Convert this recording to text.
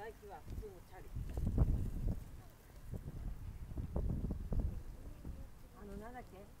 外気は普通のチャリ。あのなんだっけ？